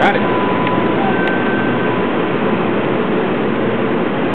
Got it.